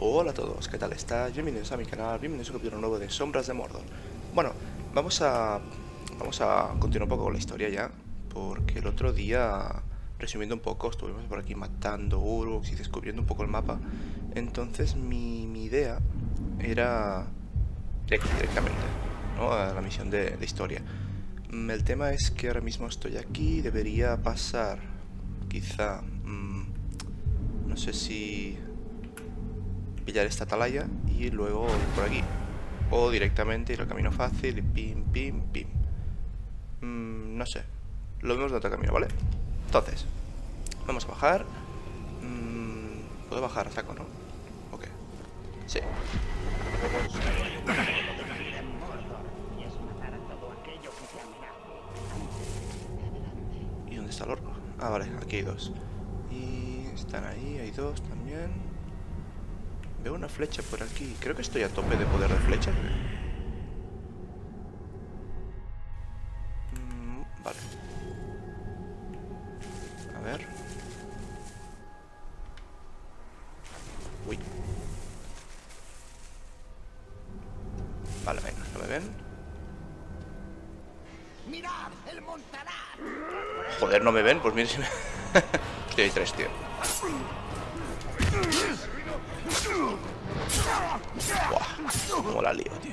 Hola a todos, ¿qué tal estáis? Bienvenidos a mi canal, bienvenidos a un capítulo nuevo de Sombras de Mordor Bueno, vamos a... Vamos a continuar un poco con la historia ya Porque el otro día, resumiendo un poco, estuvimos por aquí matando Uruks y descubriendo un poco el mapa Entonces mi, mi idea era... Directamente, ¿no? A la misión de, de historia mm, El tema es que ahora mismo estoy aquí, debería pasar, quizá... Mmm, no sé si pillar esta atalaya y luego ir por aquí. O directamente ir al camino fácil y pim, pim, pim. Mm, no sé. Lo vemos de otro camino, ¿vale? Entonces, vamos a bajar. Mm, Puedo bajar a saco, ¿no? Ok. Sí. ¿Y dónde está el orco? Ah, vale, aquí hay dos. Y están ahí, hay dos también. Veo una flecha por aquí. Creo que estoy a tope de poder de flecha. Mm, vale. A ver. Uy. Vale, venga, no me ven. ¡Mirad, el montanar! Joder, no me ven, pues mire si me... Hostia, hay tres, tío. Cómo la lío, tío.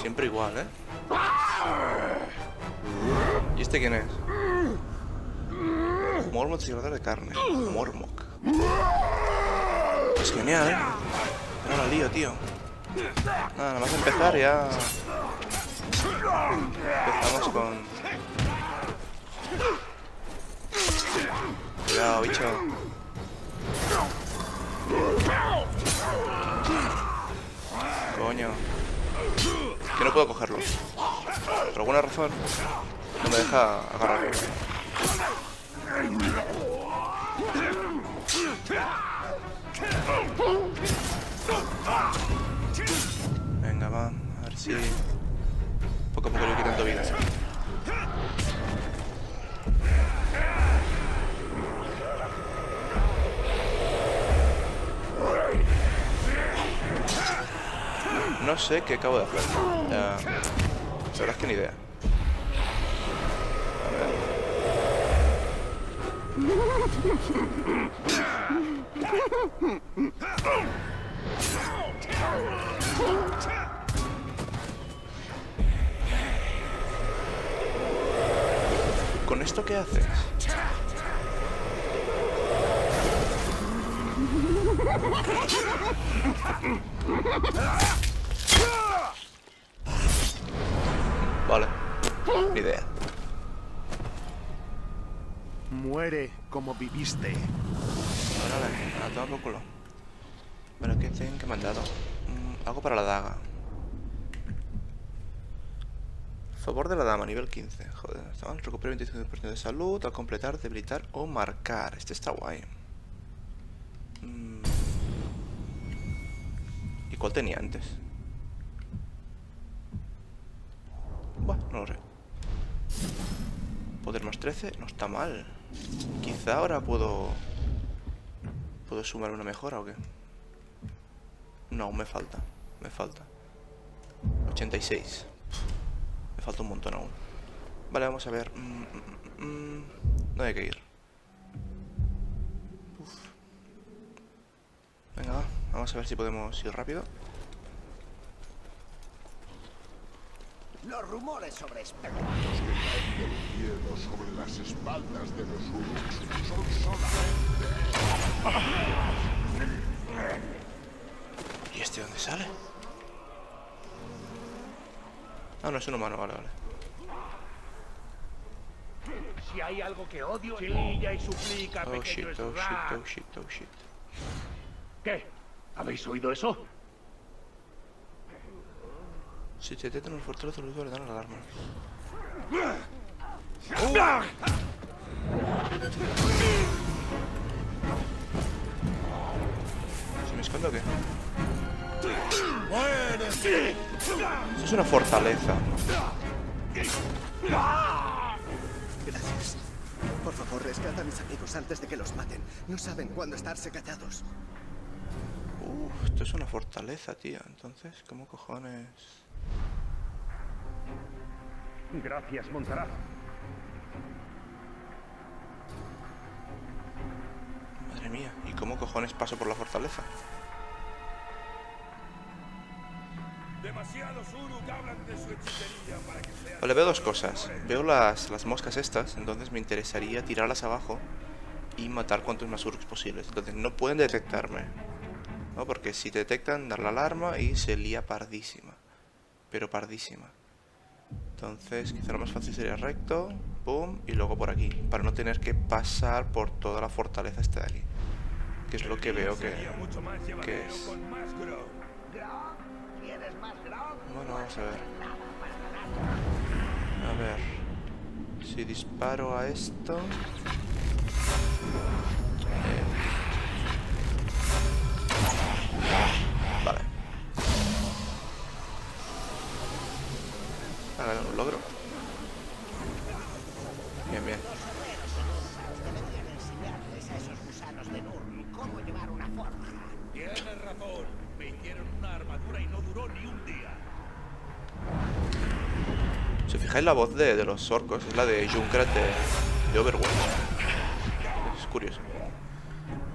Siempre igual, ¿eh? ¿Y este quién es? Mormok tirador de carne. Mormok. Es genial, ¿eh? No la lío, tío. Nada, nada más empezar ya... Empezamos con... Cuidado, bicho. Coño. Que no puedo cogerlo. Por alguna razón no me deja agarrarlo. Venga, va. A ver si... Poco a poco voy quitando vida. No sé qué acabo de hacer. Ya... La verdad es que ni idea. ¿Con esto qué haces? Vale. Ni idea. Muere como viviste. Órale, a por culo. Bueno, ¿qué tienen que me han dado? Mm, algo para la daga. Favor de la dama, nivel 15. Joder, está mal. Recupera 25% de salud al completar, debilitar o marcar. Este está guay. Mm. ¿Y cuál tenía antes? Bueno, no lo sé. Poder más 13, no está mal. Quizá ahora puedo... ¿Puedo sumar una mejora o qué? No, me falta. Me falta. 86. Me falta un montón aún. Vale, vamos a ver. Mm, mm, mm, ¿Dónde hay que ir? Venga, va. Vamos a ver si podemos ir rápido. Los rumores sobre espectros. Miedo sobre las espaldas de los Uruks son solamente... ¿Y este dónde sale? Ah, no, es un humano, vale, vale. Si hay algo que odio, chilla y suplica, Oh pequeño shit, oh shit, oh shit, oh shit. ¿Qué? ¿Habéis oído eso? Si te detectan un fortaleza, los le dan la alarma. ¿Se me esconde o qué? Eso es una fortaleza. Gracias. Por favor, rescata a mis amigos antes de que los maten. No saben cuándo estarse callados. Uf, Esto es una fortaleza, tío. Entonces, ¿cómo cojones? Gracias, Montaraz. Madre mía, ¿y cómo cojones paso por la fortaleza? Demasiados Uruk hablan de su hechicería para que sea. Vale, veo dos cosas. Veo las, las moscas estas, entonces me interesaría tirarlas abajo y matar cuantos más Uruks posibles. Entonces no pueden detectarme. ¿no? Porque si te detectan, dar la alarma y se lía pardísima. Pero pardísima. Entonces quizá lo más fácil sería recto, pum, y luego por aquí. Para no tener que pasar por toda la fortaleza esta de aquí. Que es lo que veo que, que es. Bueno, vamos a ver. A ver. Si disparo a esto... Eh. Hagan un logro. Bien, bien. Tienes razón. Me. Si fijáis la voz de, de los orcos es la de Junkrat de Overwatch. Es curioso.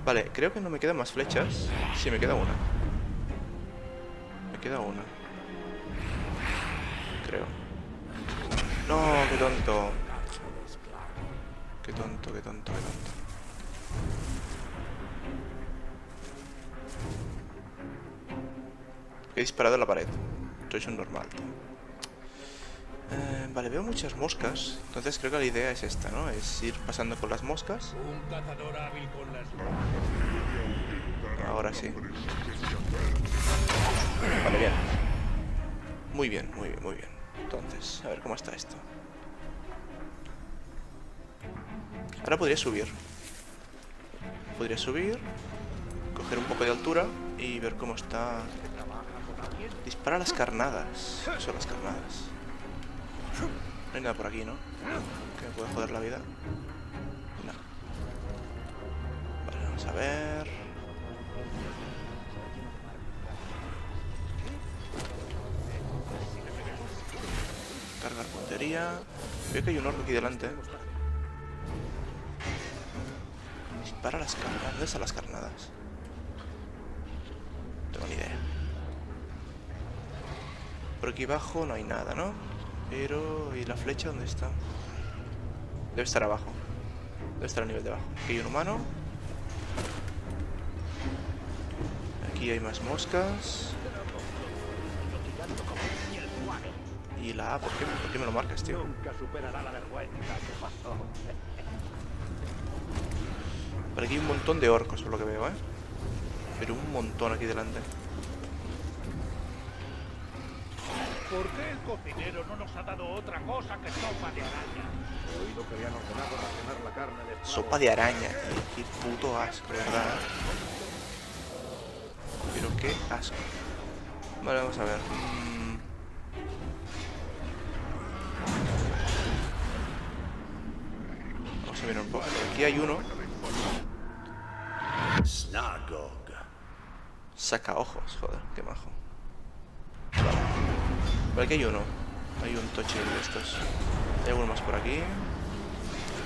Vale, creo que no me quedan más flechas. Sí, me queda una. Me queda una. Qué tonto. Qué tonto, qué tonto, qué tonto. He disparado a la pared. Soy un normal. Eh, vale, veo muchas moscas. Entonces creo que la idea es esta, ¿no? Es ir pasando con las moscas. Un cazador hábil con las Ahora sí. Vale, bien. Muy bien, muy bien, muy bien. Entonces, a ver cómo está esto. Ahora podría subir. Podría subir, coger un poco de altura y ver cómo está. Dispara las carnadas. ¿Qué son las carnadas? No hay nada por aquí, ¿no? Que me puede joder la vida. Vale, vamos a ver. Cargar puntería. Veo que hay un orco aquí delante. Dispara las carnadas. ¿Dónde están las carnadas? No tengo ni idea. Por aquí abajo no hay nada, ¿no? Pero... ¿Y la flecha dónde está? Debe estar abajo. Debe estar a nivel de abajo. Aquí hay un humano. Aquí hay más moscas. Y la A, ¿por qué, por qué me lo marcas, tío? Nunca superará la vergüenza que pasó. Por aquí hay un montón de orcos, por lo que veo, ¿eh? Pero un montón aquí delante. ¿Por qué el cocinero no nos ha dado otra cosa que sopa de araña? He oído que habían ordenado racionar la carne de Sopa de araña. Qué puto asco, ¿verdad? Pero qué asco. Vale, vamos a ver. Mm. Vamos a mirar un poco. Aquí hay uno. Snagog. Saca ojos, joder, qué majo. Vale. Vale, aquí hay uno. Hay un toche de estos. Hay alguno más por aquí.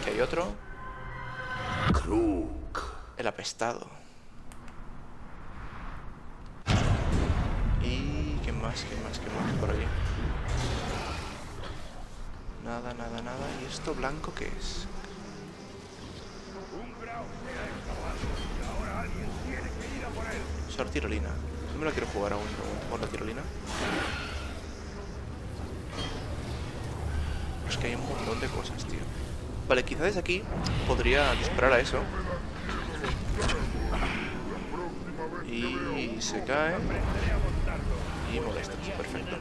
Aquí hay otro. El apestado. Y... ¿qué más? ¿Qué más? ¿Qué más por aquí? Nada, nada, nada. ¿Y esto blanco qué es? Usar tirolina. No me la quiero jugar aún, aún por la tirolina. Es que hay un montón de cosas, tío. Vale, quizá desde aquí podría disparar a eso. Y se cae. Y molesta. Perfecto.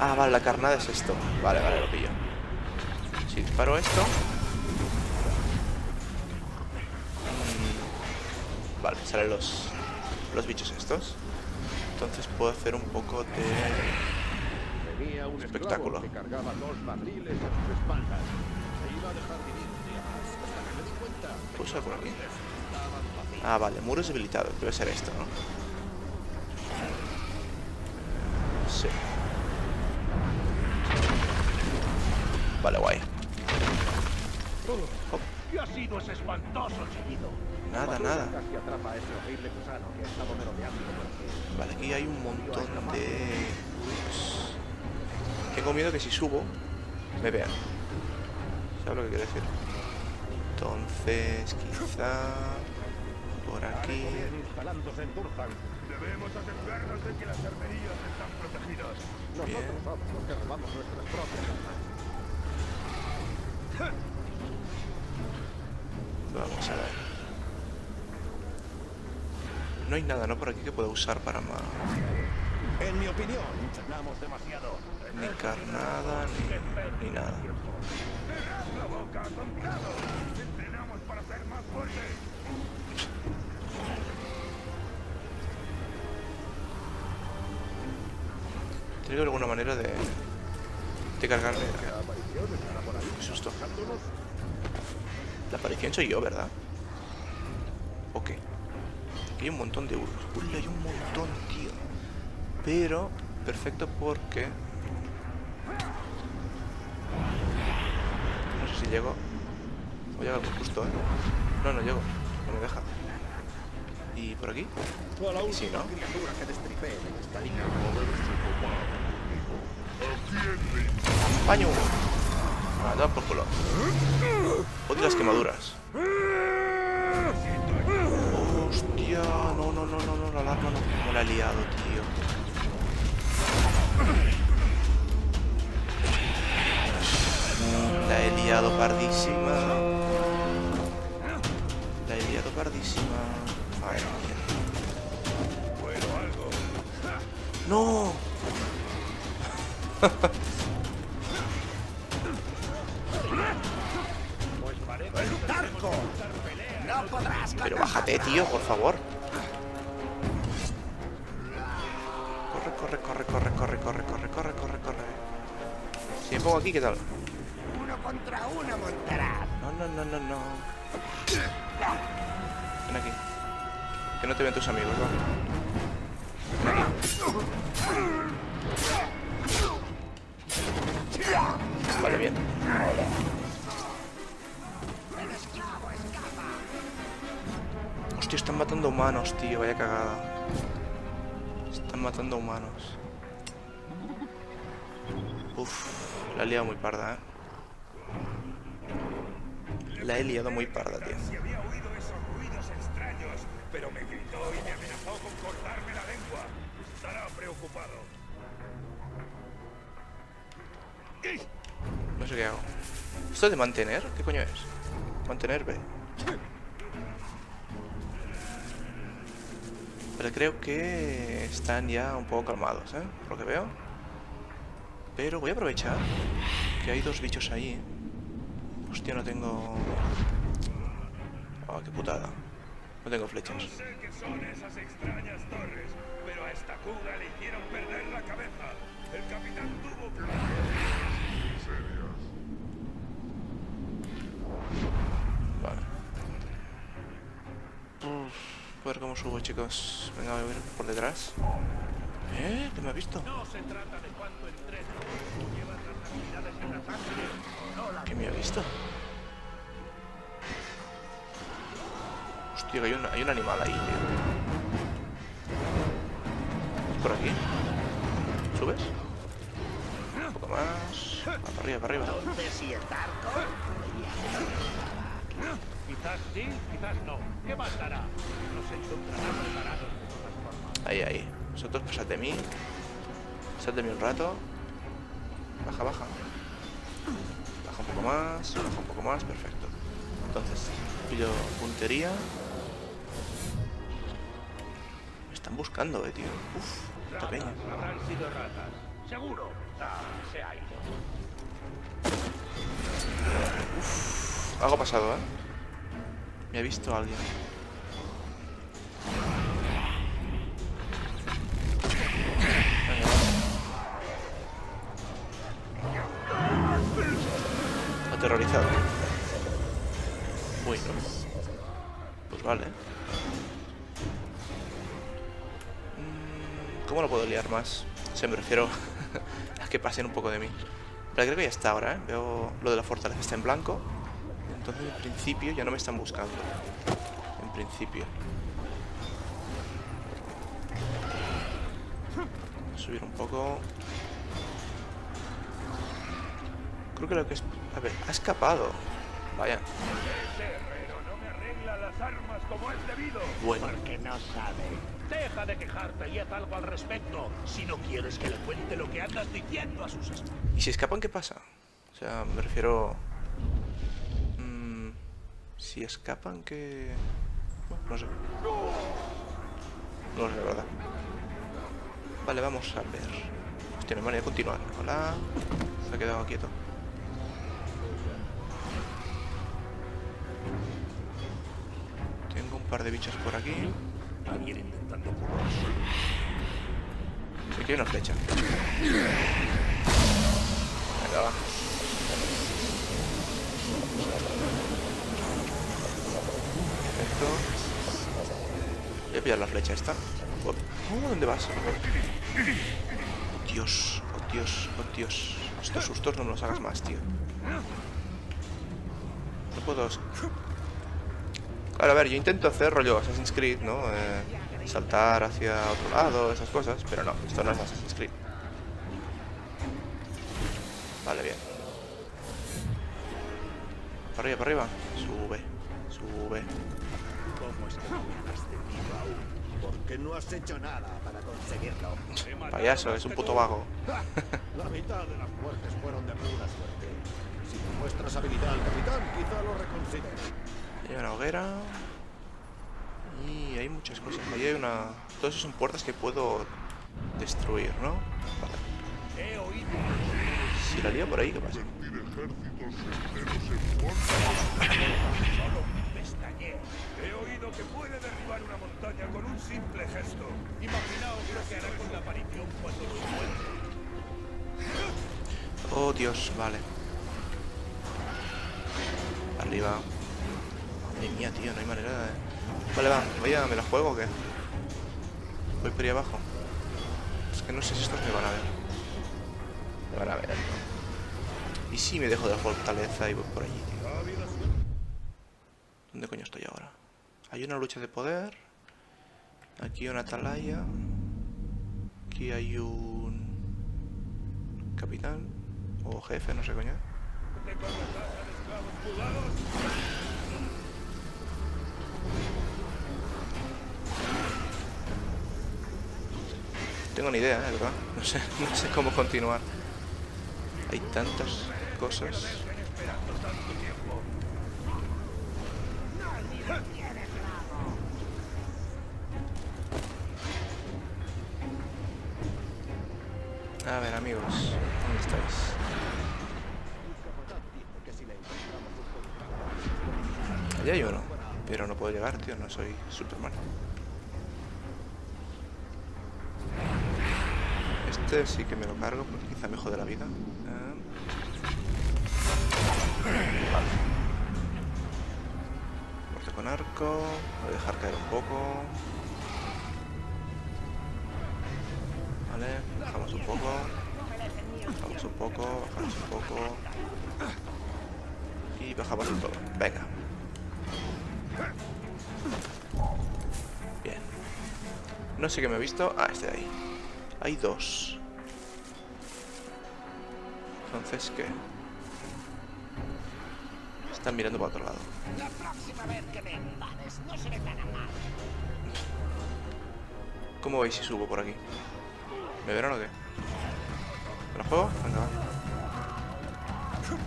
Ah, vale, la carnada es esto. Vale, vale, lo pillo. Si disparo esto... Mm, Vale, salen los, los bichos estos. Entonces puedo hacer un poco de espectáculo. ¿Puedo salir por aquí? Ah, vale, muros debilitados. Debe ser esto, ¿no? Sí. Vale, guay. ¿Qué ha sido ese espantoso seguido? Por aquí. Vale, aquí hay un montón de... Ups. Tengo miedo que si subo me vean. ¿Sabes lo que quiero decir? Entonces, quizá... Por aquí... Debemos asegurarnos de que las armerías están protegidas. Nosotros Bien. somos los que robamos nuestras propias armas. Vamos a ver. No hay nada, ¿no? Por aquí que pueda usar para más... En mi opinión, demasiado. Ni carnada, ni, ni nada. ¡Cerrad la boca! Entrenamos para ser más fuertes. Tiene que alguna manera de... De cargarle... Qué susto. La aparición soy yo, ¿verdad? Aquí hay un montón de euros. Uy, hay un montón, tío. Pero, perfecto porque... No sé si llego. Voy a llegar justo, ¿eh? No, no llego. No me deja. ¿Y por aquí? ¿Y si no? ¡Paño! Ah, da por culo. Las quemaduras. Hostia, no, no, no, no, no, la alarma no. Me la he liado, tío. La he liado pardísima. La he liado pardísima. Mía. ¡No! ¡Tarco! ¡No podrás Pero bájate, tío, por favor. Corre, corre, corre, corre, corre, corre, corre, corre, corre. Si me pongo aquí, ¿qué tal? uno contra uno montarás. No, no, no, no, no. Ven aquí. Que no te ven tus amigos, va. Ven aquí. Vale, bien. Hostia, están matando humanos, tío. Vaya cagada. Están matando humanos. Uf, la he liado muy parda, eh. La he liado muy parda, tío. Si había oído esos ruidos extraños, pero me gritó y me amenazó con cortarme la lengua. Estará preocupado. No sé qué hago. ¿Esto de mantener? ¿Qué coño es? Mantener B. Pero creo que están ya un poco calmados, ¿eh? Por lo que veo. Pero voy a aprovechar que hay dos bichos ahí. Hostia, no tengo... Ah, qué putada. No tengo flechas. No sé qué son esas extrañas torres, pero a esta cuga le hicieron perder la cabeza. El capitán tuvo Vale. Uf, a ver cómo subo, chicos. Venga, voy a ver por detrás. ¿Eh? ¿Qué me ha visto? ¿Qué me ha visto? Hostia, hay un, hay un animal ahí, tío. ¿Es por aquí? ¿Subes? Un poco más. Va para arriba, para arriba. Quizás sí, quizás no. ¿Qué más dará? Nos encontrará preparados de todas formas. Ahí, ahí. Vosotros pasad de mí. Pasad de mí un rato. Baja, baja. Baja un poco más. Baja un poco más. Perfecto. Entonces, pillo puntería. Me están buscando, eh, tío. Uf, esta peña. Habrán sido ratas. Seguro. Ah, se ha ido. Algo ha pasado, ¿eh? Me ha visto alguien. Aterrorizado. Uy, no. Pues vale. Mm, ¿Cómo lo puedo liar más? Se me refiero a que pasen un poco de mí. Pero creo que ya está ahora, ¿eh? Veo lo de la fortaleza está en blanco. Entonces en principio ya no me están buscando. En principio. Subir un poco. Creo que lo que es... A ver, ha escapado. Vaya. Ese herrero no me arregla las armas como es debido. Bueno. Porque no sabe. Deja de quejarte y haz algo al respecto. Si no quieres que le cuente lo que andas diciendo a sus. ¿Y si escapan qué pasa? O sea, me refiero... si escapan que... Bueno, no sé. No sé, la verdad. Vale, vamos a ver. Hostia, no hay manera de continuar. Hola. Se ha quedado quieto. Tengo un par de bichos por aquí. Aquí hay una flecha. Venga, va. Voy a pillar la flecha esta. ¿dónde vas? Oh, Dios, oh Dios, oh Dios. Estos sustos no me los hagas más, tío. No puedo... Claro, a ver, yo intento hacer rollo Assassin's Creed, ¿no? Eh, saltar hacia otro lado, esas cosas, pero no, esto no es Assassin's Creed. Vale, bien. Para arriba, para arriba. Sube, sube. ¿Cómo es que no me has tenido aún? Porque no has hecho nada para conseguirlo. Payaso, es un puto vago. La mitad de las muertes fueron de pura suerte. Si muestras habilidad al capitán, quizá lo reconsidere. Hay una hoguera. Y hay muchas cosas. Ahí hay una... Todas esas son puertas que puedo destruir, ¿no? Vale. He oído. Si la lío por ahí, ¿qué pasa? Derribar una montaña con un simple gesto. Imaginaos lo que hará con la aparición cuando encuentre. Oh, Dios, vale. Arriba. Madre mía, tío, no hay manera de... Vale, va, voy a... ¿Me la juego o qué? Voy por ahí abajo. Es que no sé si estos me van a ver. Me van a ver, ¿no? Y si me dejo de la fortaleza y voy por allí, tío. ¿Dónde coño estoy ahora? Hay una lucha de poder. Aquí una atalaya. Aquí hay un... Capitán. O jefe, no sé coño. Tengo ni idea, ¿eh? ¿verdad? No sé, no sé cómo continuar. Hay tantas cosas. A ver, amigos, ¿dónde estáis? Allá hay uno, pero no puedo llegar, tío, no soy Superman. Este sí que me lo cargo porque quizá me jode la vida. Eh, Vale. Corte con arco. Voy a dejar caer un poco. Vale, bajamos un poco. Bajamos un poco, bajamos un poco. Y bajamos un todo. Venga. Bien. No sé qué me he visto. Ah, este de ahí. Hay dos. Entonces, ¿qué? Están mirando para otro lado. La próxima vez que me enfades, no seré tan amable. ¿Cómo veis si subo por aquí? ¿Me verán o qué? ¿Me lo juego? Venga, va.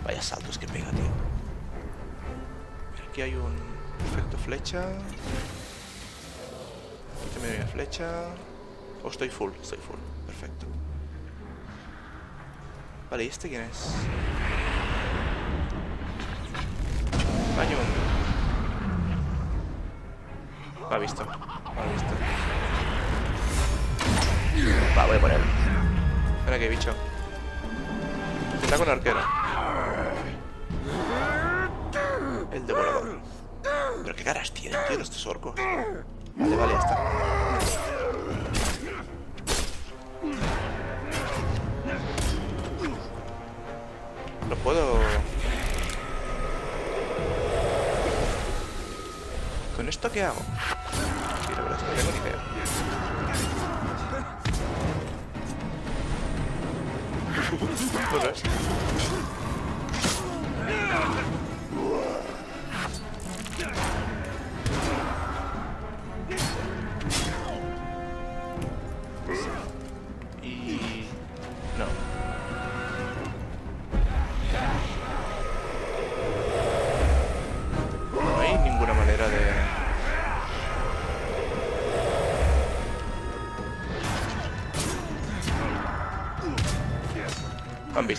Vaya saltos que pega, tío. Aquí hay un efecto flecha. Aquí también hay una flecha. Oh, estoy full, estoy full. Perfecto. Vale, ¿y este quién es? Baño. Ha visto. Ha visto. Va, voy a él. Mira qué bicho. Está con arquero. El devorador. Pero qué caras tienen, tío, estos orcos. Vale, vale, ya está. No puedo... ¿Esto qué hago? Pues ves.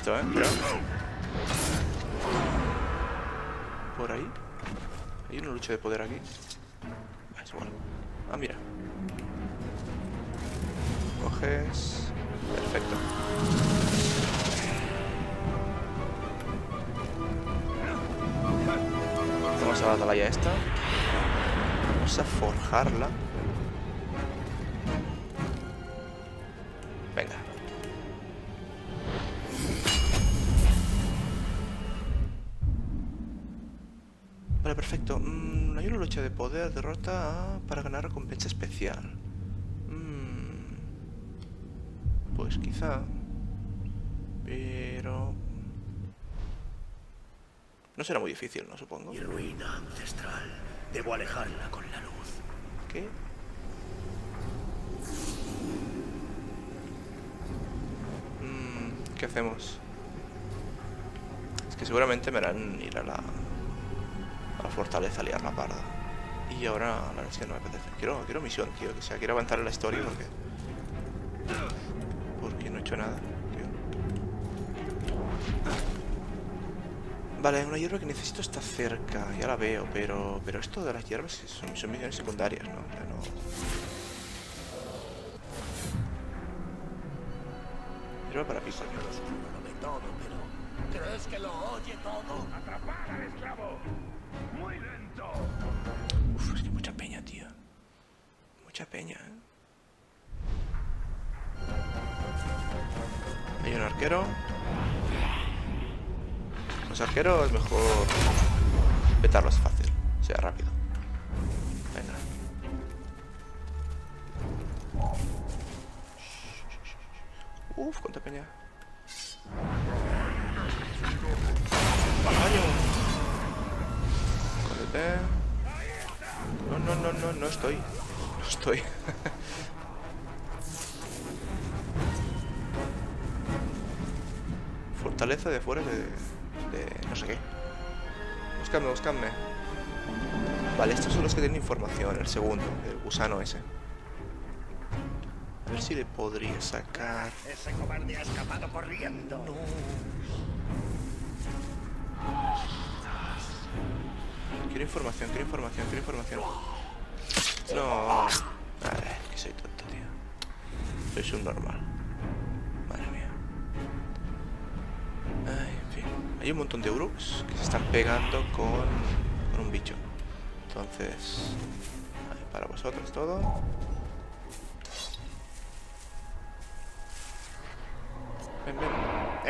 ¿Eh? Por ahí. Hay una lucha de poder aquí. Ah, es igual. Ah, mira. Coges... Perfecto. Vamos a la atalaya esta. Vamos a forjarla. Poder, derrota a- para ganar recompensa especial. Mm, pues quizá. Pero... No será muy difícil, ¿no? Supongo. Mi ruina ancestral. Debo alejarla con la luz. ¿Qué? Mm, ¿Qué hacemos? Es que seguramente me harán ir a la, a la fortaleza a liar la parda. Y ahora la verdad es que no me apetece. Quiero, quiero misión, tío. Que sea, quiero avanzar en la historia porque... Porque no he hecho nada, tío. Vale, una hierba que necesito está cerca, ya la veo, pero pero esto de las hierbas son, misiones secundarias, ¿no? O sea, no... Hierba para pico. Todo, pero... ¿Crees que lo oye todo? ¡Atrapar al esclavo! ¡Muy lento! Mucha peña, ¿eh? Hay un arquero. Los arqueros es mejor petarlos fácil, sea rápido. Venga. Uf, cuánta peña. Córrete. No, no, no, no, no estoy. No estoy. Fortaleza de fuera de, de no sé qué. Buscadme, buscadme. Vale, estos son los que tienen información. El segundo, el gusano ese. A ver si le podría sacar. Ese cobarde ha escapado corriendo. Quiero información, quiero información, quiero información. No. Vale, que soy tonto, tío. Soy un normal. Madre mía. Ay, en fin. Hay un montón de Uruks que se están pegando con, con un bicho. Entonces... ahí, para vosotros todo. Ven, ven.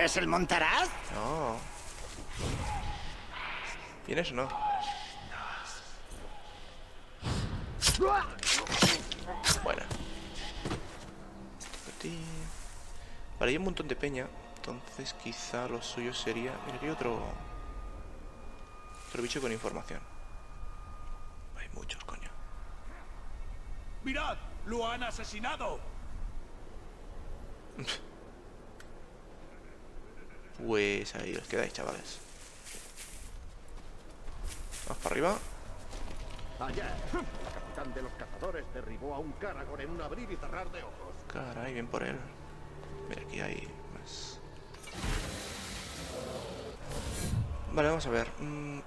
¿Es el Montaraz? No. ¿Vienes o no? Bueno. Vale, hay un montón de peña. Entonces quizá lo suyo sería... Mira, aquí hay otro... Otro bicho con información. Hay muchos, coño. ¡Mirad! ¡Lo han asesinado! Pues ahí os quedáis, chavales. Vamos para arriba. La capitán de los cazadores derribó a un Caragor en un abrir y cerrar de ojos. Caray, bien por él. Mira, aquí hay más. Vale, vamos a ver. Mm, mm,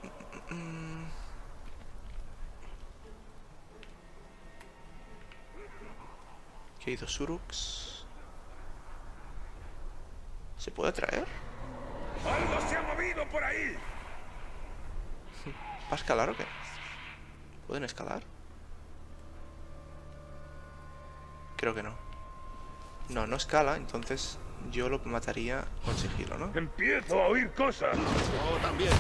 mm. Aquí hay dos Uruks. ¿Se puede traer? ¡Algo se ha movido por ahí! ¿Va a escalar o qué? ¿Pueden escalar? Creo que no. No, no escala, entonces yo lo mataría con sigilo, ¿no? ¡Empiezo a oír cosas! Yo también.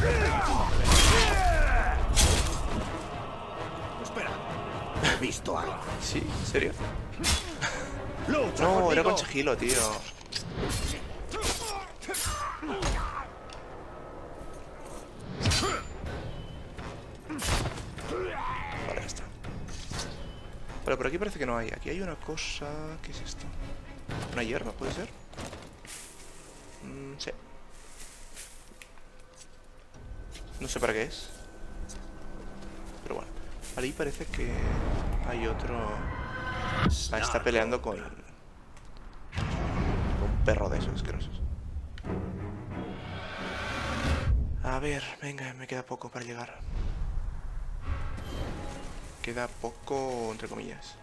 Espera. He visto algo. Sí, ¿en serio? No, era con sigilo, tío. Vale, por aquí parece que no hay. Aquí hay una cosa... ¿Qué es esto? ¿Una hierba, puede ser? Mm, sí. No sé para qué es. Pero bueno. Ahí parece que hay otro... Ah, está peleando con... un perro de esos asquerosos. A ver, venga, me queda poco para llegar. Queda poco, entre comillas.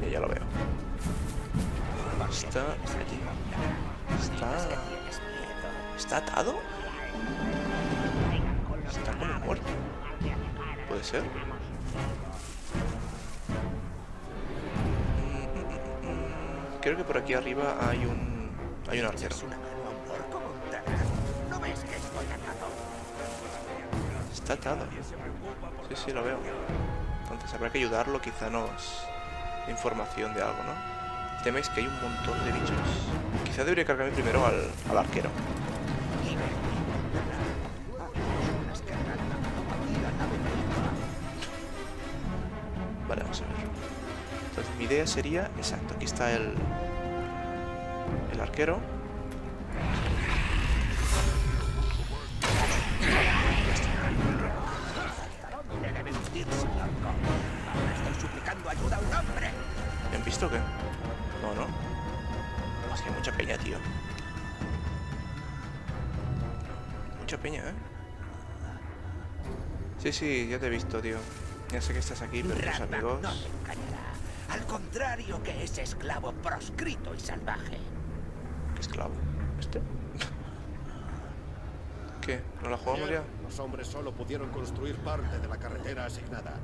Ya, ya lo veo. Está. Está... ¿Está atado? Está como muerto. ¿Puede ser? Mm, mm, mm. Creo que por aquí arriba hay un... Hay un arquero. Sí, sí, lo veo. Entonces habrá que ayudarlo, quizá nos... dé información de algo, ¿no? El que hay un montón de bichos. Quizá debería cargarme primero al, al arquero. Vale, vamos a ver. Entonces mi idea sería... Exacto, aquí está el... El arquero. Sí, sí, ya te he visto, tío. Ya sé que estás aquí, pero tus amigos... no te engañará. Al contrario que ese esclavo proscrito y salvaje. ¿Qué esclavo? ¿Este? ¿Qué? ¿No la jugamos ya? Los hombres solo pudieron construir parte de la carretera asignada.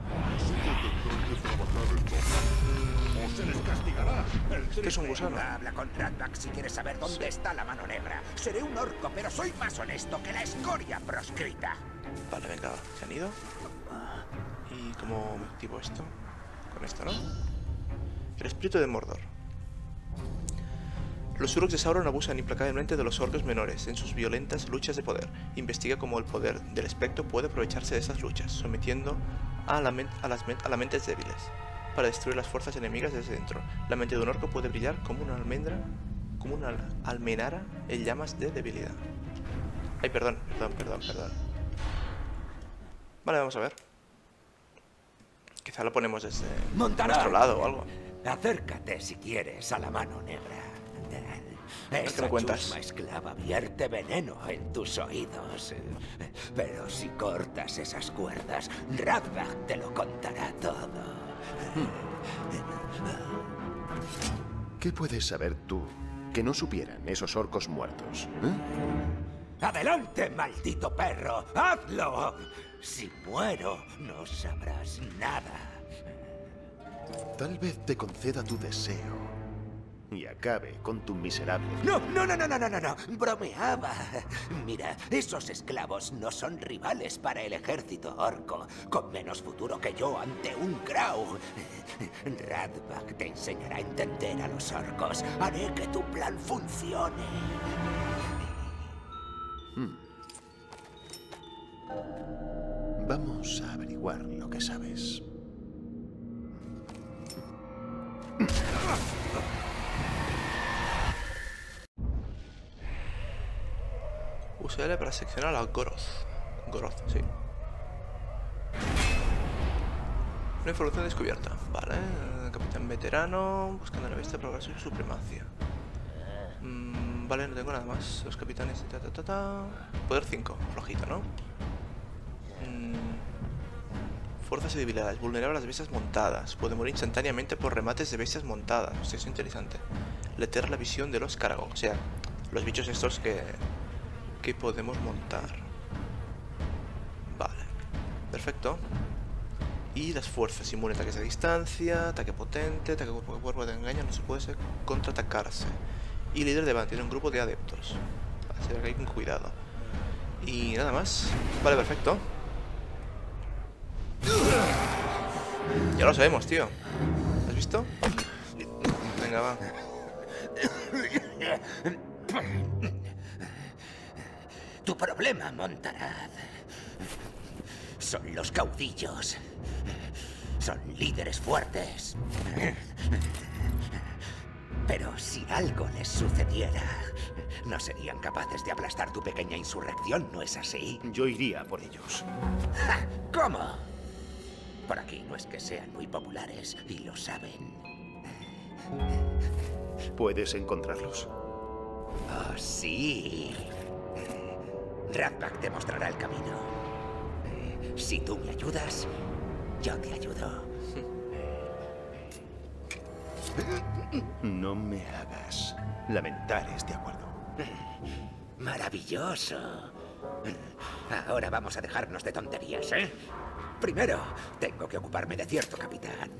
O se les castigará. El ¿Qué es un gusano? Habla con Ratback si quieres saber dónde está la mano negra. Seré un orco, pero soy más honesto que la escoria proscrita. Vale, venga, se han ido. ¿Y cómo me activo esto? Con esto, ¿no? El espíritu de Mordor. Los Uroks de Sauron abusan implacablemente de los orcos menores en sus violentas luchas de poder. Investiga cómo el poder del espectro puede aprovecharse de esas luchas, sometiendo a, la a las a mentes débiles para destruir las fuerzas enemigas desde dentro. La mente de un orco puede brillar como una almendra, como una al- almenara en llamas de debilidad. Ay, perdón, perdón, perdón, perdón. Vale, vamos a ver. Quizá lo ponemos desde Montará. nuestro lado o algo. Acércate si quieres a la mano negra. ¿Qué Esa me cuentas? chusma esclava vierte veneno en tus oídos. Pero si cortas esas cuerdas, Radbach te lo contará todo. ¿Qué puedes saber tú que no supieran esos orcos muertos? ¿eh? ¡Adelante, maldito perro! ¡Hazlo! Si muero, no sabrás nada. Tal vez te conceda tu deseo y acabe con tu miserable. No, no, no, no, no, no, no, no. Bromeaba. Mira, esos esclavos no son rivales para el ejército orco, con menos futuro que yo ante un Grau. Radbach te enseñará a entender a los orcos. Haré que tu plan funcione. Vamos a averiguar lo que sabes. Usa L para seccionar a Goroth. Goroth, sí. Una información descubierta. Vale. Capitán veterano. Buscando la bestia para su supremacia. Mm, vale, no tengo nada más. Los capitanes. Ta, ta, ta. Poder 5. Flojito, ¿no? Fuerzas y debilidades. Vulnerable a las bestias montadas. Puede morir instantáneamente por remates de bestias montadas. Hostia, eso es interesante. Leter la visión de los caragos. O sea, los bichos estos que, que podemos montar. Vale. Perfecto. Y las fuerzas. Inmune ataques a distancia. Ataque potente. Ataque cuerpo a cuerpo de engaño. No se puede contraatacarse. Y líder de banda. Tiene un grupo de adeptos. Así que hay con cuidado. Y nada más. Vale, perfecto. Ya lo sabemos, tío. ¿Has visto? Venga, va. Tu problema, Montaraz, son los caudillos. Son líderes fuertes. Pero si algo les sucediera, no serían capaces de aplastar tu pequeña insurrección, ¿no es así? Yo iría por ellos. ¿Cómo? Por aquí no es que sean muy populares y lo saben. ¿Puedes encontrarlos? Oh, sí. Ratback te mostrará el camino. Si tú me ayudas, yo te ayudo. No me hagas lamentar este acuerdo. Maravilloso. Ahora vamos a dejarnos de tonterías, ¿eh? Primero, tengo que ocuparme de cierto capitán.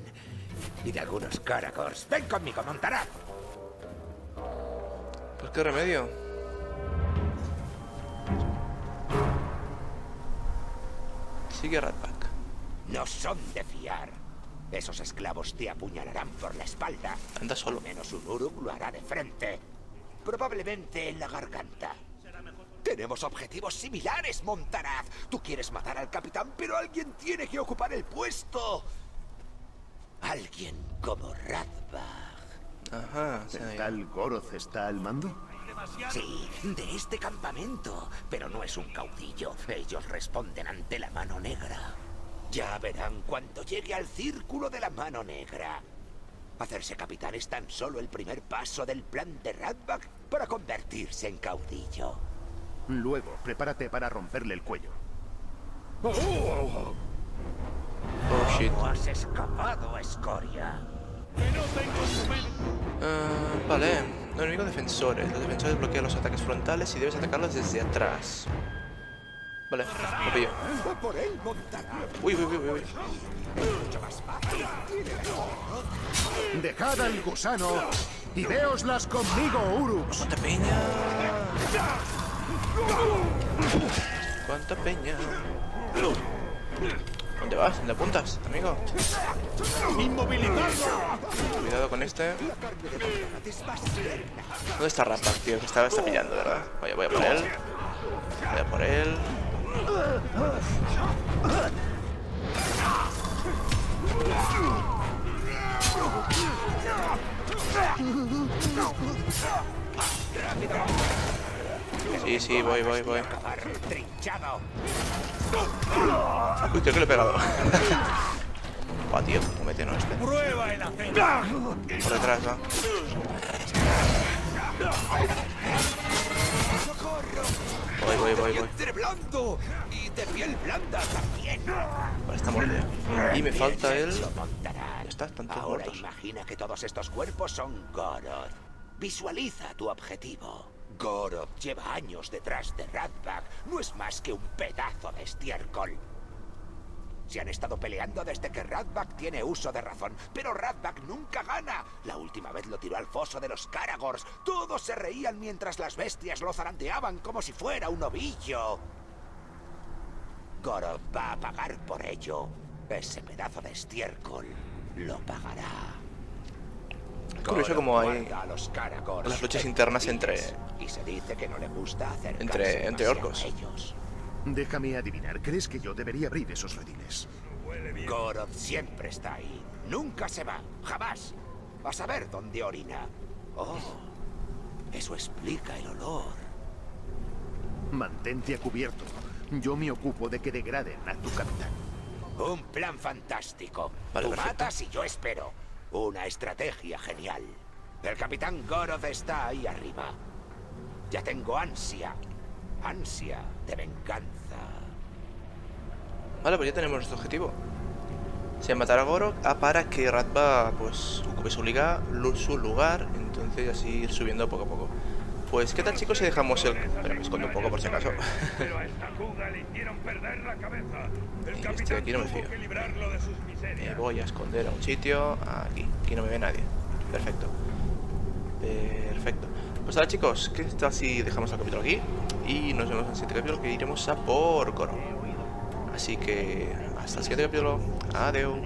Y de algunos caracors. Ven conmigo, Montará. Pues qué remedio. Sigue Ratback. No son de fiar. Esos esclavos te apuñalarán por la espalda. Anda solo. Menos un Uruk lo hará de frente. Probablemente en la garganta. Tenemos objetivos similares, Montaraz. Tú quieres matar al capitán, pero alguien tiene que ocupar el puesto. Alguien como Radbach. Ajá, sí, ¿El tal Goroth está al mando? Sí, de este campamento. Pero no es un caudillo. Ellos responden ante la mano negra. Ya verán cuando llegue al círculo de la mano negra. Hacerse capitán es tan solo el primer paso del plan de Radbach para convertirse en caudillo. Luego, prepárate para romperle el cuello. Oh shit. ¿Cómo has escapado, Escoria? Ah, vale. Enemigo defensores. Los defensores bloquean los ataques frontales y debes atacarlos desde atrás. Vale, lo pillo. Uy, uy, uy, uy, uy. Mucho más fácil. Dejad al gusano y veoslas conmigo, Urux. ¡Cuánta peña! ¡Cuánta peña! ¿Dónde vas? ¿Dónde apuntas, amigo? Cuidado con este. ¿Dónde está Ratback, tío? Que estaba está pillando, ¿verdad? Voy, voy a por él. Voy a por él. Sí, sí, voy, voy, voy. Uy, creo que le he pegado. Va, tío, ¿cómo mete no este? Por detrás, va. Voy, voy, voy, voy. Y de piel blanda también. Vale, está mordido. Y me falta el... Eso montarán. Ya está, están todos Ahora muertos. imagina que todos estos cuerpos son Goroth. Visualiza tu objetivo. Goroth lleva años detrás de Radbach. No es más que un pedazo de estiércol. Se han estado peleando desde que Radbach tiene uso de razón, pero Radbach nunca gana. La última vez lo tiró al foso de los Karagors. Todos se reían mientras las bestias lo zarandeaban como si fuera un ovillo. Goroth va a pagar por ello. Ese pedazo de estiércol lo pagará. Curioso como hay las luchas internas entre- Y se dice que no le gusta acercarse entre- entre orcos. Déjame adivinar, ¿crees que yo debería abrir esos rediles? Goroth siempre está ahí. Nunca se va. Jamás. A saber dónde orina. Oh, eso explica el olor. Mantente a cubierto. Yo me ocupo de que degraden a tu capitán. Un plan fantástico. Vale, Tú perfecto. matas y yo espero. Una estrategia genial. El capitán Goroth está ahí arriba. Ya tengo ansia. Ansia de venganza. Vale, pues ya tenemos nuestro objetivo. Se matar a Goro a para que Ratba pues ocupe su liga, su lugar, entonces así ir subiendo poco a poco. Pues qué tal chicos si dejamos el... Pero me escondo un poco por si acaso. Este aquí no me fío. Me voy a esconder a un sitio. Aquí, aquí no me ve nadie. Perfecto. Perfecto. Pues ahora chicos, ¿qué tal si dejamos el capítulo aquí? Y nos vemos en el siguiente capítulo que iremos a por Goro. Así que hasta el siguiente capítulo. Adiós.